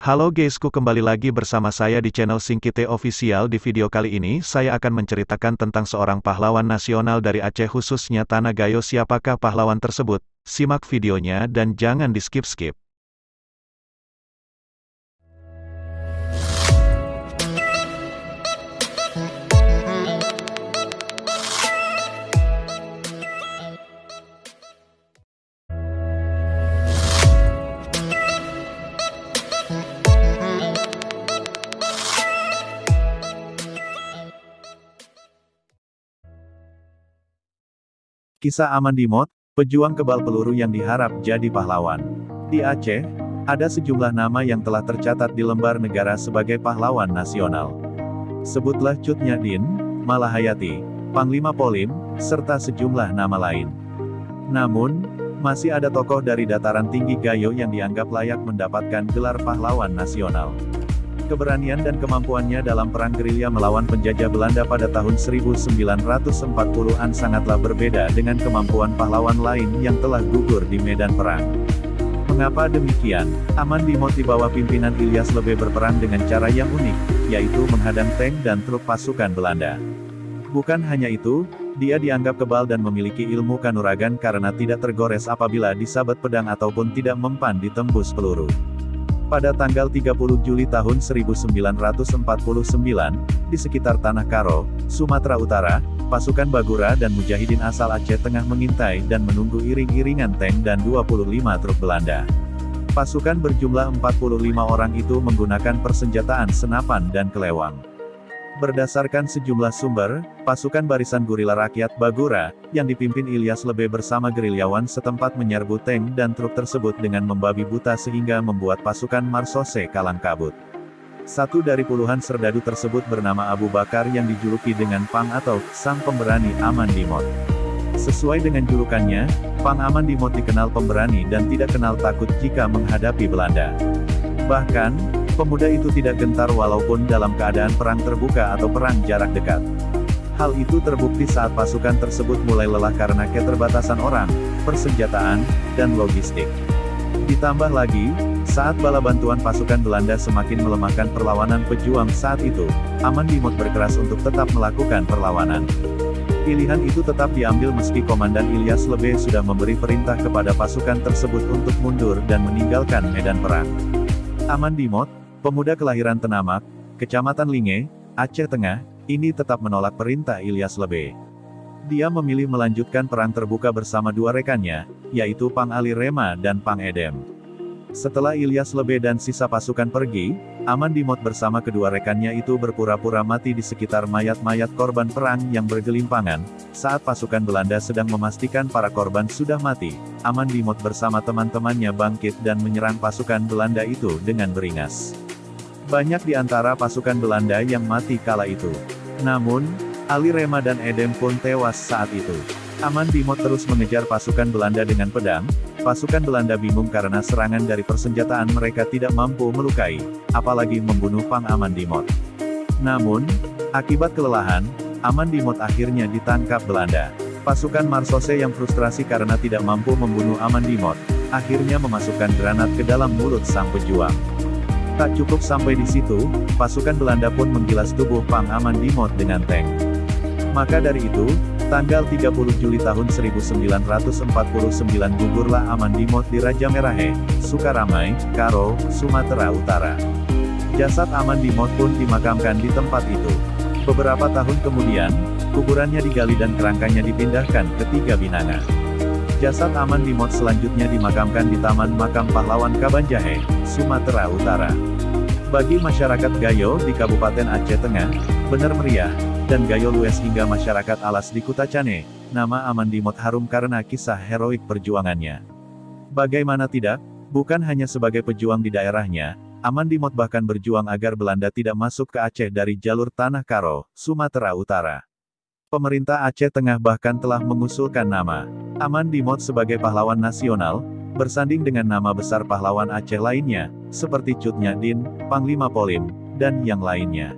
Halo guysku kembali lagi bersama saya di channel Singkite Official. Di video kali ini saya akan menceritakan tentang seorang pahlawan nasional dari Aceh khususnya Tanah Gayo. Siapakah pahlawan tersebut, simak videonya dan jangan di skip-skip. Kisah Aman Dimot, pejuang kebal peluru yang diharap jadi pahlawan. Di Aceh, ada sejumlah nama yang telah tercatat di lembar negara sebagai pahlawan nasional. Sebutlah Cut Nyadin, Malahayati, Panglima Polim, serta sejumlah nama lain. Namun, masih ada tokoh dari dataran tinggi Gayo yang dianggap layak mendapatkan gelar pahlawan nasional. Keberanian dan kemampuannya dalam perang gerilya melawan penjajah Belanda pada tahun 1940-an sangatlah berbeda dengan kemampuan pahlawan lain yang telah gugur di medan perang. Mengapa demikian? Aman Dimot di bawah pimpinan Ilyas Lebe berperang dengan cara yang unik, yaitu menghadang tank dan truk pasukan Belanda. Bukan hanya itu, dia dianggap kebal dan memiliki ilmu kanuragan karena tidak tergores apabila disabet pedang ataupun tidak mempan ditembus peluru. Pada tanggal 30 Juli tahun 1949, di sekitar Tanah Karo, Sumatera Utara, pasukan Bagura dan Mujahidin asal Aceh Tengah mengintai dan menunggu iring-iringan tank dan 25 truk Belanda. Pasukan berjumlah 45 orang itu menggunakan persenjataan senapan dan kelewang. Berdasarkan sejumlah sumber, pasukan barisan gurila rakyat Bagura, yang dipimpin Ilyas Lebe bersama gerilyawan setempat menyerbu tank dan truk tersebut dengan membabi buta sehingga membuat pasukan Marsose kalang kabut. Satu dari puluhan serdadu tersebut bernama Abu Bakar yang dijuluki dengan Pang atau Sang Pemberani Aman Dimot. Sesuai dengan julukannya, Pang Aman Dimot dikenal pemberani dan tidak kenal takut jika menghadapi Belanda. Bahkan, Pemuda itu tidak gentar walaupun dalam keadaan perang terbuka atau perang jarak dekat. Hal itu terbukti saat pasukan tersebut mulai lelah karena keterbatasan orang, persenjataan, dan logistik. Ditambah lagi, saat bala bantuan pasukan Belanda semakin melemahkan perlawanan pejuang saat itu, Aman Dimot berkeras untuk tetap melakukan perlawanan. Pilihan itu tetap diambil meski Komandan Ilyas Lebe sudah memberi perintah kepada pasukan tersebut untuk mundur dan meninggalkan medan perang. Aman Dimot, Pemuda kelahiran Tenamak, Kecamatan Linge, Aceh Tengah, ini tetap menolak perintah Ilyas Lebe. Dia memilih melanjutkan perang terbuka bersama dua rekannya, yaitu Pang Ali Rema dan Pang Edem. Setelah Ilyas Lebe dan sisa pasukan pergi, Aman Dimot bersama kedua rekannya itu berpura-pura mati di sekitar mayat-mayat korban perang yang bergelimpangan. Saat pasukan Belanda sedang memastikan para korban sudah mati, Aman Dimot bersama teman-temannya bangkit dan menyerang pasukan Belanda itu dengan beringas. Banyak di antara pasukan Belanda yang mati kala itu. Namun, Ali Rema dan Edem pun tewas saat itu. Aman Dimot terus mengejar pasukan Belanda dengan pedang, pasukan Belanda bingung karena serangan dari persenjataan mereka tidak mampu melukai, apalagi membunuh Pang Aman Dimot. Namun, akibat kelelahan, Aman Dimot akhirnya ditangkap Belanda. Pasukan Marsose yang frustrasi karena tidak mampu membunuh Aman Dimot, akhirnya memasukkan granat ke dalam mulut sang pejuang. Tak cukup sampai di situ, pasukan Belanda pun menggilas tubuh Pang Aman Dimot dengan tank. Maka dari itu, tanggal 30 Juli tahun 1949 gugurlah Aman Dimot di Raja Merahe, Sukaramai, Karo, Sumatera Utara. Jasad Aman Dimot pun dimakamkan di tempat itu. Beberapa tahun kemudian, kuburannya digali dan kerangkanya dipindahkan ke Tiga Binanga. Jasad Aman Dimot selanjutnya dimakamkan di Taman Makam Pahlawan Kabanjahe, Sumatera Utara. Bagi masyarakat Gayo di Kabupaten Aceh Tengah, benar meriah, dan Gayo Lues hingga masyarakat Alas di Kutacane, nama Aman Dimot harum karena kisah heroik perjuangannya. Bagaimana tidak, bukan hanya sebagai pejuang di daerahnya, Aman Dimot bahkan berjuang agar Belanda tidak masuk ke Aceh dari jalur Tanah Karo, Sumatera Utara. Pemerintah Aceh Tengah bahkan telah mengusulkan nama Aman Dimot sebagai pahlawan nasional, bersanding dengan nama besar pahlawan Aceh lainnya, seperti Cut Nyadin, Panglima Polim, dan yang lainnya.